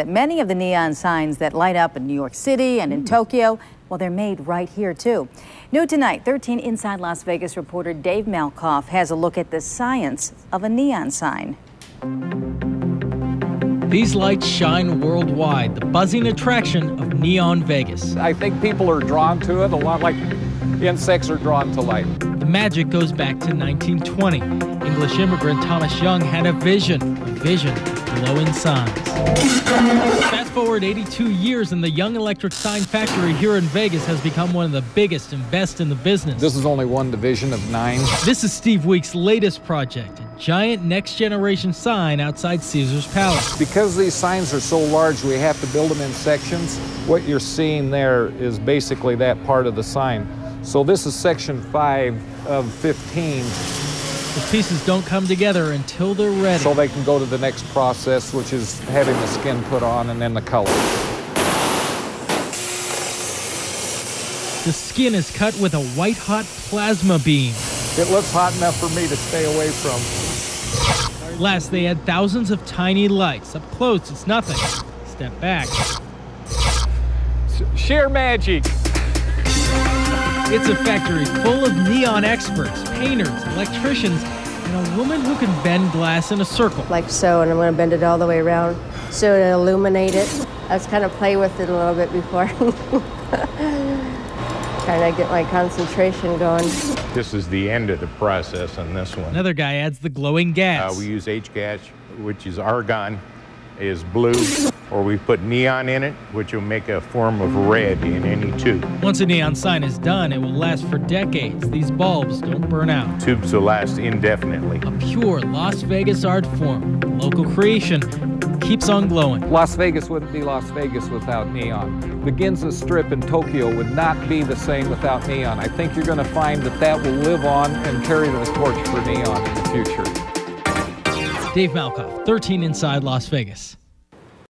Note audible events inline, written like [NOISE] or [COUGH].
that many of the neon signs that light up in New York City and in mm. Tokyo, well, they're made right here, too. New tonight, 13 Inside Las Vegas reporter Dave Malkoff has a look at the science of a neon sign. These lights shine worldwide, the buzzing attraction of Neon Vegas. I think people are drawn to it a lot like insects are drawn to light. Magic goes back to 1920. English immigrant Thomas Young had a vision, a vision glowing signs. Fast forward 82 years, and the Young Electric Sign Factory here in Vegas has become one of the biggest and best in the business. This is only one division of nine. This is Steve Weeks' latest project, a giant next generation sign outside Caesar's Palace. Because these signs are so large, we have to build them in sections. What you're seeing there is basically that part of the sign. So this is section 5 of 15. The pieces don't come together until they're ready. So they can go to the next process, which is having the skin put on and then the color. The skin is cut with a white hot plasma beam. It looks hot enough for me to stay away from. Last, they had thousands of tiny lights. Up close, it's nothing. Step back. Sheer magic. It's a factory full of neon experts, painters, electricians, and a woman who can bend glass in a circle. Like so, and I'm going to bend it all the way around so to illuminate it. I was kind of play with it a little bit before. [LAUGHS] Trying to get my concentration going. This is the end of the process on this one. Another guy adds the glowing gas. Uh, we use H-gas, which is argon, is blue, or we put neon in it, which will make a form of red in any tube. Once a neon sign is done, it will last for decades. These bulbs don't burn out. Tubes will last indefinitely. A pure Las Vegas art form, local creation, keeps on glowing. Las Vegas wouldn't be Las Vegas without neon. The Ginza Strip in Tokyo would not be the same without neon. I think you're going to find that that will live on and carry the torch for neon in the future. Dave Malkoff, 13 Inside Las Vegas.